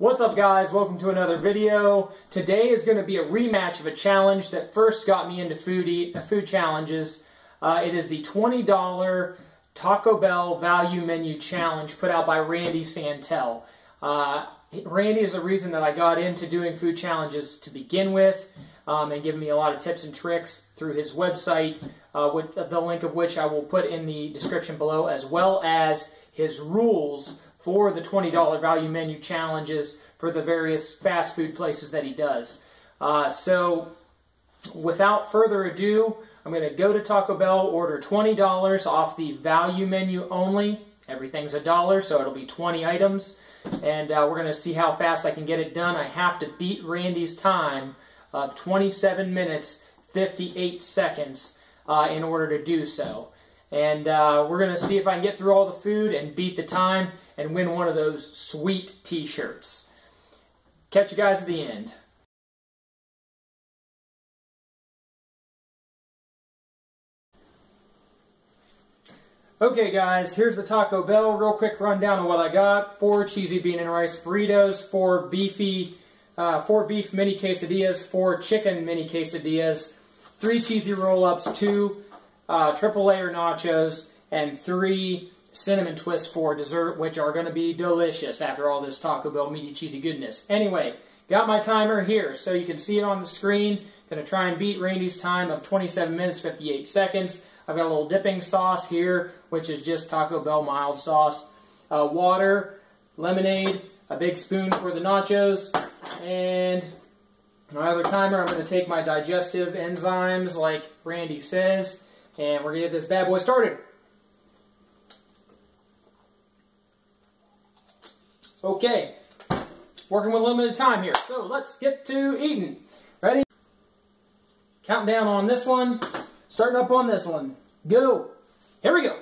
What's up guys, welcome to another video. Today is going to be a rematch of a challenge that first got me into food, eat, uh, food challenges. Uh, it is the $20 Taco Bell Value Menu Challenge put out by Randy Santel. Uh, Randy is the reason that I got into doing food challenges to begin with um, and giving me a lot of tips and tricks through his website, uh, with, the link of which I will put in the description below, as well as his rules for the $20 value menu challenges for the various fast food places that he does. Uh, so, without further ado, I'm going to go to Taco Bell, order $20 off the value menu only. Everything's a dollar, so it'll be 20 items. And uh, we're going to see how fast I can get it done. I have to beat Randy's time of 27 minutes, 58 seconds uh, in order to do so. And uh, we're going to see if I can get through all the food and beat the time and win one of those sweet t-shirts. Catch you guys at the end. Okay guys, here's the Taco Bell. Real quick rundown of what I got. Four cheesy bean and rice burritos, four beefy, uh, four beef mini quesadillas, four chicken mini quesadillas, three cheesy roll-ups, two uh, triple layer nachos, and three cinnamon twists for dessert, which are going to be delicious after all this Taco Bell meaty cheesy goodness. Anyway, got my timer here so you can see it on the screen. Going to try and beat Randy's time of 27 minutes 58 seconds. I've got a little dipping sauce here, which is just Taco Bell mild sauce. Uh, water, lemonade, a big spoon for the nachos, and my other timer, I'm going to take my digestive enzymes like Randy says, and we're going to get this bad boy started. Okay, working with limited time here, so let's get to eating. Ready? Counting down on this one, starting up on this one. Go! Here we go.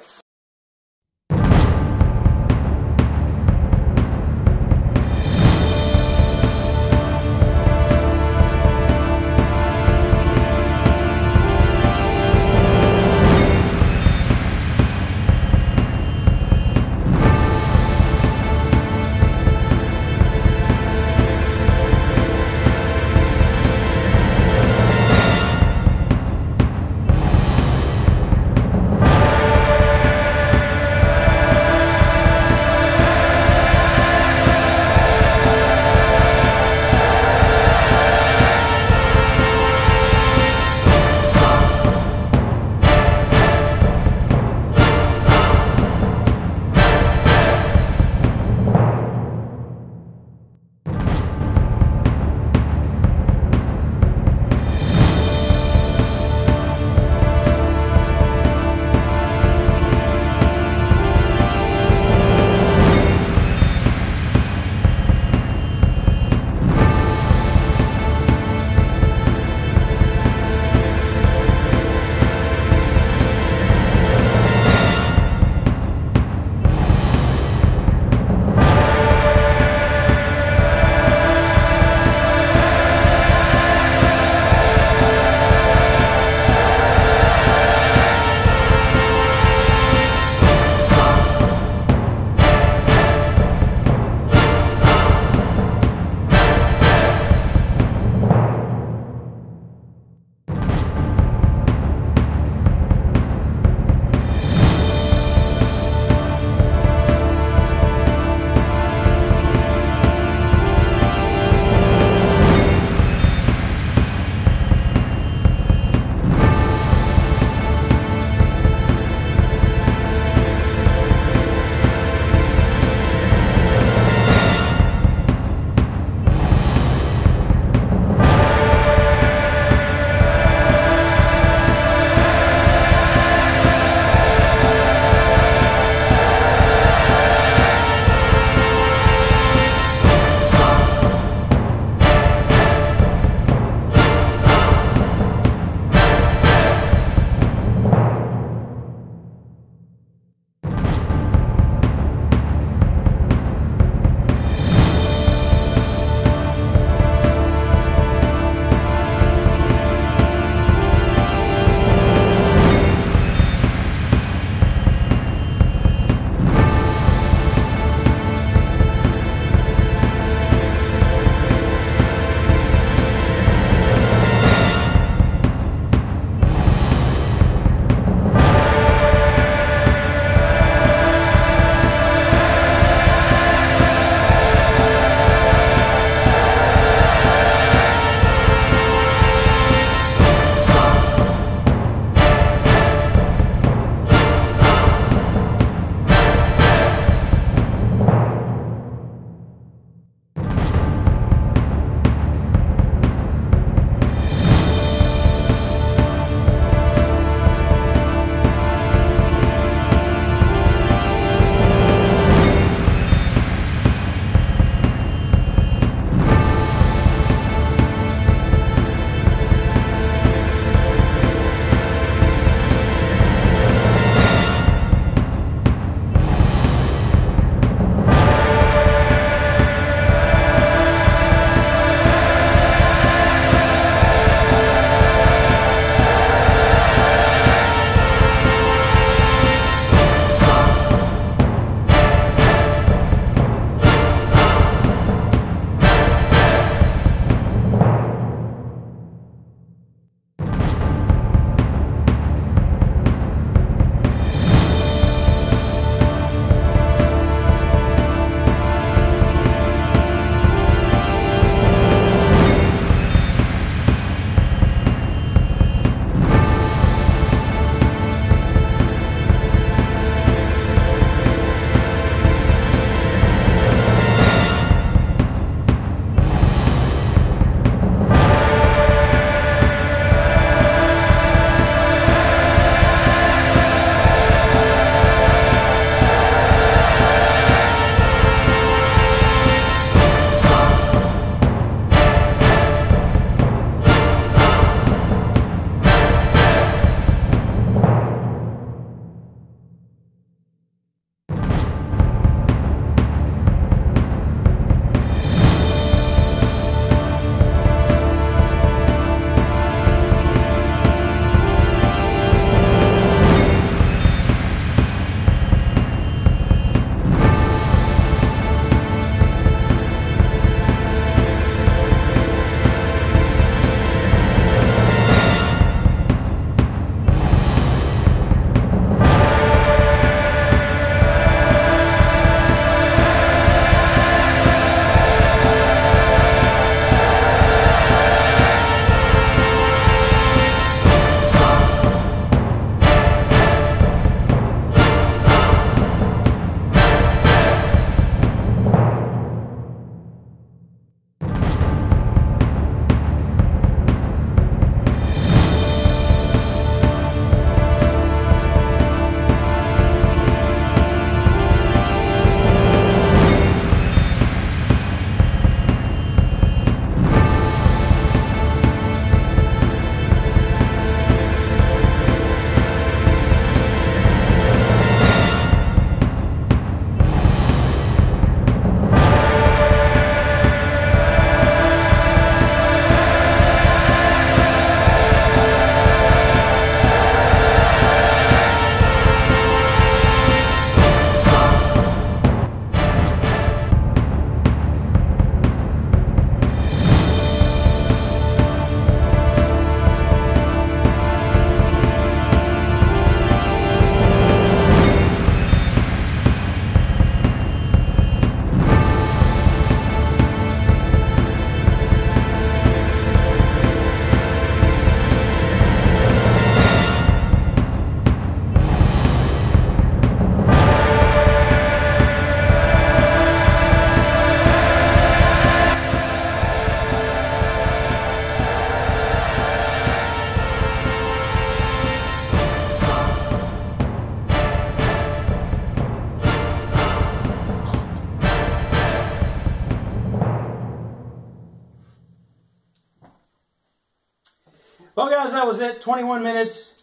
Well, guys, that was it. 21 minutes,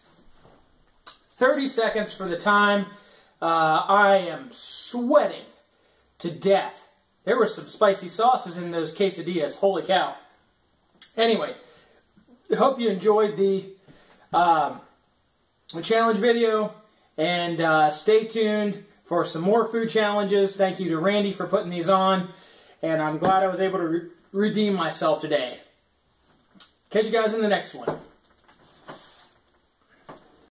30 seconds for the time. Uh, I am sweating to death. There were some spicy sauces in those quesadillas. Holy cow. Anyway, I hope you enjoyed the, um, the challenge video. And uh, stay tuned for some more food challenges. Thank you to Randy for putting these on. And I'm glad I was able to re redeem myself today. Catch you guys in the next one.